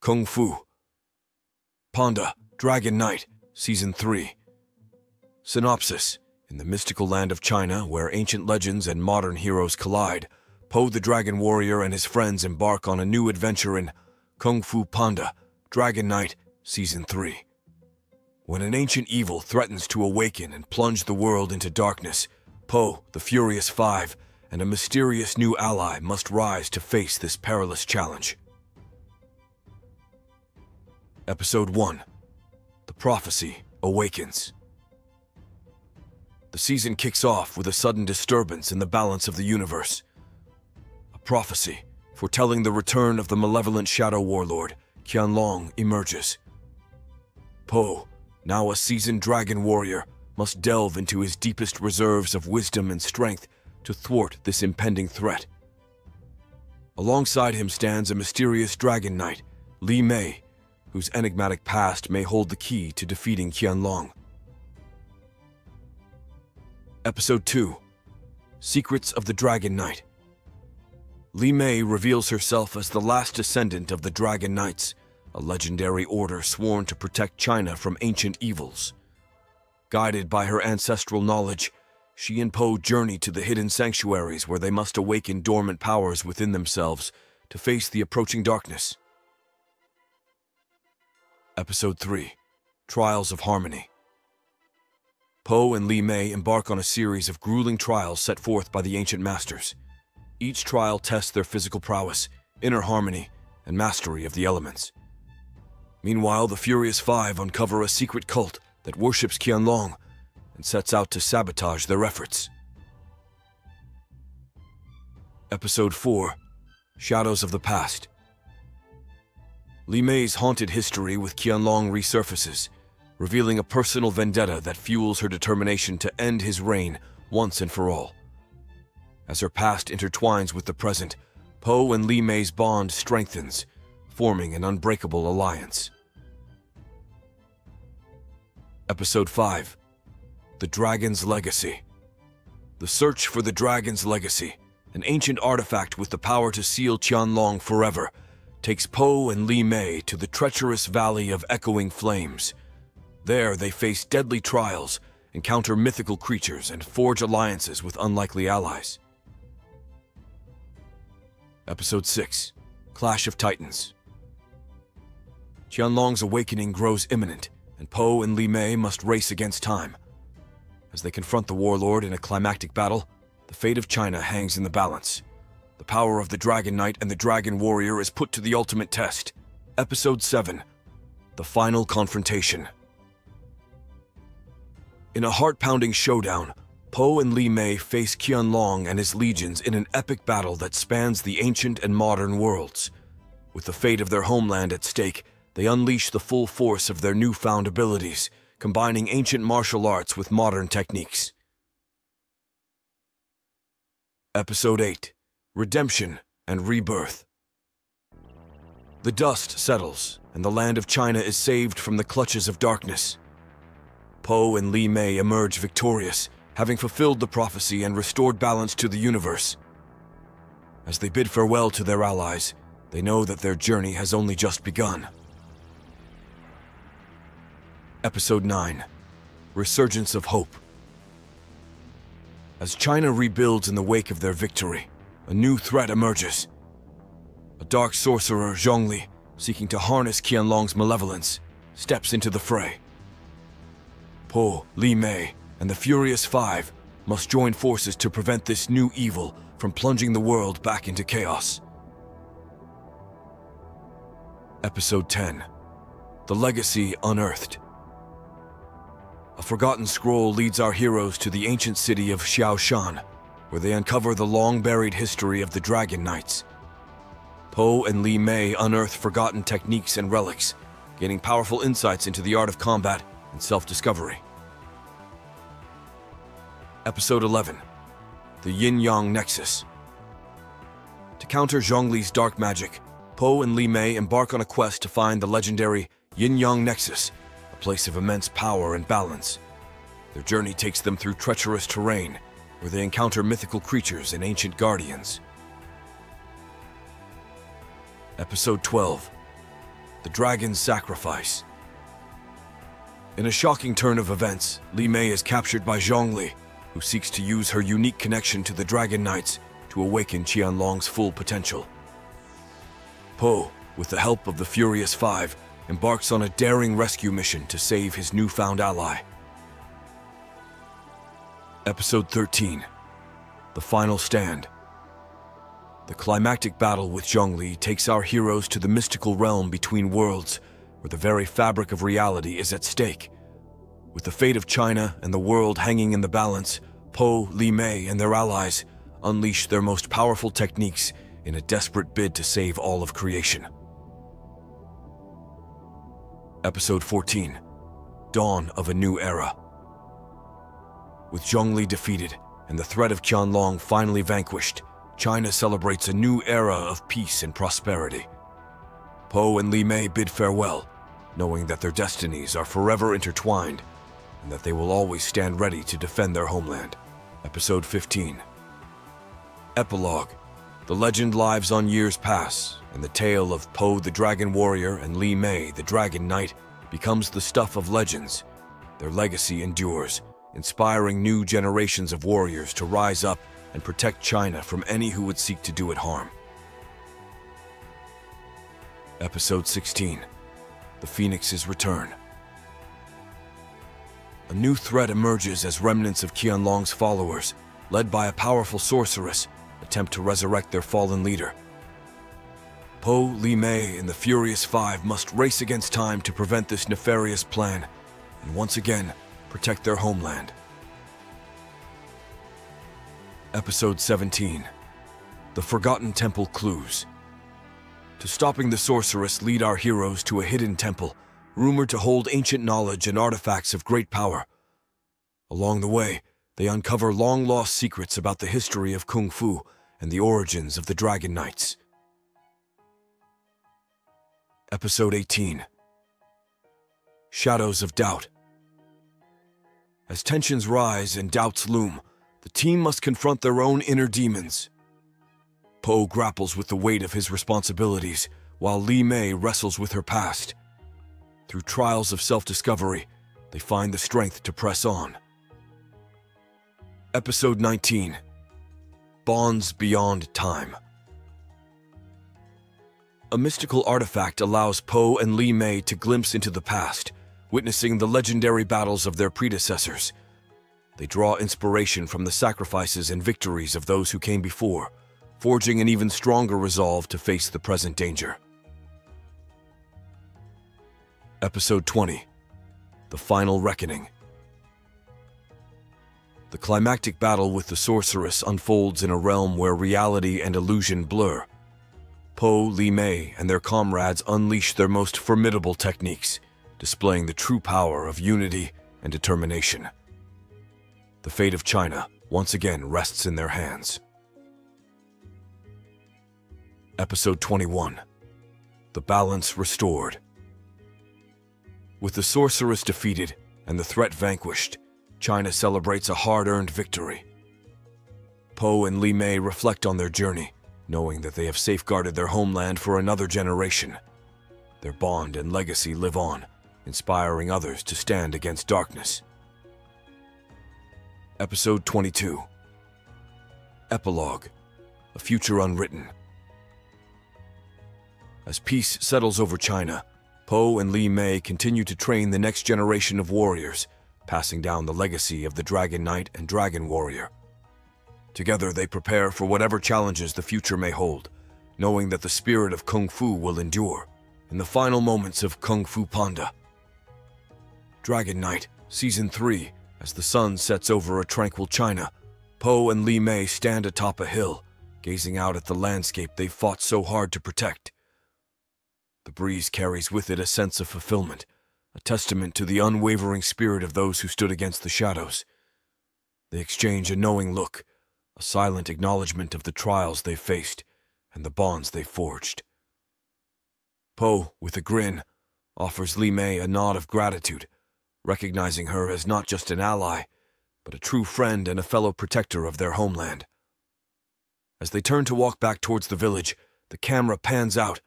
Kung Fu. Panda, Dragon Knight, Season 3. Synopsis In the mystical land of China, where ancient legends and modern heroes collide, Po the Dragon Warrior and his friends embark on a new adventure in Kung Fu Panda, Dragon Knight, Season 3. When an ancient evil threatens to awaken and plunge the world into darkness, Po, the Furious Five, and a mysterious new ally must rise to face this perilous challenge. Episode 1 The Prophecy Awakens. The season kicks off with a sudden disturbance in the balance of the universe. A prophecy foretelling the return of the malevolent shadow warlord, Qianlong, emerges. Po, now a seasoned dragon warrior, must delve into his deepest reserves of wisdom and strength to thwart this impending threat. Alongside him stands a mysterious dragon knight, Li Mei, whose enigmatic past may hold the key to defeating Qianlong. Episode 2 Secrets of the Dragon Knight. Li Mei reveals herself as the last descendant of the Dragon Knights, a legendary order sworn to protect China from ancient evils. Guided by her ancestral knowledge, she and Po journey to the hidden sanctuaries where they must awaken dormant powers within themselves to face the approaching darkness. Episode 3 Trials of Harmony. Po and Li Mei embark on a series of grueling trials set forth by the ancient masters. Each trial tests their physical prowess, inner harmony, and mastery of the elements. Meanwhile, the Furious Five uncover a secret cult that worships Qianlong and sets out to sabotage their efforts. Episode 4 Shadows of the Past. Li Mei's haunted history with Qianlong resurfaces, revealing a personal vendetta that fuels her determination to end his reign once and for all. As her past intertwines with the present, Po and Li Mei's bond strengthens, forming an unbreakable alliance. Episode 5 The Dragon's Legacy. The search for the Dragon's Legacy, an ancient artifact with the power to seal Qianlong forever, takes Po and Li Mei to the treacherous Valley of Echoing Flames. There, they face deadly trials, encounter mythical creatures, and forge alliances with unlikely allies. Episode 6 Clash of Titans. Qianlong's awakening grows imminent, and Po and Li Mei must race against time. As they confront the warlord in a climactic battle, the fate of China hangs in the balance. The power of the Dragon Knight and the Dragon Warrior is put to the ultimate test. Episode 7 The Final Confrontation. In a heart pounding showdown, Po and Li Mei face Qianlong and his legions in an epic battle that spans the ancient and modern worlds. With the fate of their homeland at stake, they unleash the full force of their newfound abilities, combining ancient martial arts with modern techniques. Episode 8 Redemption and Rebirth. The dust settles, and the land of China is saved from the clutches of darkness. Po and Li Mei emerge victorious, having fulfilled the prophecy and restored balance to the universe. As they bid farewell to their allies, they know that their journey has only just begun. Episode 9 Resurgence of Hope. As China rebuilds in the wake of their victory, a new threat emerges. A dark sorcerer, Zhongli, seeking to harness Qianlong's malevolence, steps into the fray. Po, Li Mei, and the Furious Five must join forces to prevent this new evil from plunging the world back into chaos. Episode 10 The Legacy Unearthed. A forgotten scroll leads our heroes to the ancient city of Xiaoshan, where they uncover the long buried history of the Dragon Knights. Po and Li Mei unearth forgotten techniques and relics, gaining powerful insights into the art of combat and self discovery. Episode 11 The Yin Yang Nexus. To counter Zhongli's dark magic, Po and Li Mei embark on a quest to find the legendary Yin Yang Nexus, a place of immense power and balance. Their journey takes them through treacherous terrain, where they encounter mythical creatures and ancient guardians. Episode 12 The Dragon's Sacrifice. In a shocking turn of events, Li Mei is captured by Zhongli, who seeks to use her unique connection to the Dragon Knights to awaken Qianlong's full potential. Po, with the help of the Furious Five, embarks on a daring rescue mission to save his newfound ally. Episode 13 The Final Stand. The climactic battle with Zhongli takes our heroes to the mystical realm between worlds, where the very fabric of reality is at stake. With the fate of China and the world hanging in the balance, Po, Li Mei, and their allies unleash their most powerful techniques in a desperate bid to save all of creation. Episode 14 Dawn of a New Era. With Zhongli defeated and the threat of Qianlong finally vanquished, China celebrates a new era of peace and prosperity. Po and Li Mei bid farewell, knowing that their destinies are forever intertwined and that they will always stand ready to defend their homeland. Episode 15 Epilogue The legend lives on years pass, and the tale of Po the Dragon Warrior and Li Mei the Dragon Knight becomes the stuff of legends. Their legacy endures, inspiring new generations of warriors to rise up and protect China from any who would seek to do it harm. Episode 16 The Phoenix's Return. A new threat emerges as remnants of Qianlong's followers, led by a powerful sorceress, attempt to resurrect their fallen leader. Po, Li Mei, and the Furious Five must race against time to prevent this nefarious plan, and once again, protect their homeland. Episode 17 The Forgotten Temple Clues. To stopping the sorceress lead our heroes to a hidden temple, rumored to hold ancient knowledge and artifacts of great power. Along the way, they uncover long lost secrets about the history of Kung Fu and the origins of the Dragon Knights. Episode 18 Shadows of Doubt. As tensions rise and doubts loom, the team must confront their own inner demons. Po grapples with the weight of his responsibilities, while Li Mei wrestles with her past. Through trials of self discovery, they find the strength to press on. Episode 19 Bonds Beyond Time. A mystical artifact allows Po and Li Mei to glimpse into the past, witnessing the legendary battles of their predecessors. They draw inspiration from the sacrifices and victories of those who came before, forging an even stronger resolve to face the present danger. Episode 20 The Final Reckoning. The climactic battle with the sorceress unfolds in a realm where reality and illusion blur. Po, Li Mei, and their comrades unleash their most formidable techniques, displaying the true power of unity and determination. The fate of China once again rests in their hands. Episode 21 The Balance Restored. With the sorceress defeated and the threat vanquished, China celebrates a hard earned victory. Po and Li Mei reflect on their journey, knowing that they have safeguarded their homeland for another generation. Their bond and legacy live on, inspiring others to stand against darkness. Episode 22 Epilogue A Future Unwritten. As peace settles over China, Po and Li Mei continue to train the next generation of warriors, passing down the legacy of the Dragon Knight and Dragon Warrior. Together, they prepare for whatever challenges the future may hold, knowing that the spirit of Kung Fu will endure in the final moments of Kung Fu Panda. Dragon Knight, Season 3, as the sun sets over a tranquil China, Po and Li Mei stand atop a hill, gazing out at the landscape they fought so hard to protect. The breeze carries with it a sense of fulfillment, a testament to the unwavering spirit of those who stood against the shadows. They exchange a knowing look, a silent acknowledgement of the trials they faced and the bonds they forged. Po, with a grin, offers Li Mei a nod of gratitude, recognizing her as not just an ally, but a true friend and a fellow protector of their homeland. As they turn to walk back towards the village, the camera pans out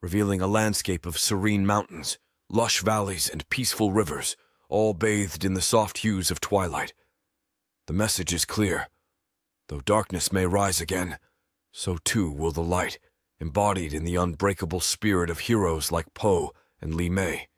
revealing a landscape of serene mountains, lush valleys, and peaceful rivers, all bathed in the soft hues of twilight. The message is clear. Though darkness may rise again, so too will the light, embodied in the unbreakable spirit of heroes like Po and Li Mei.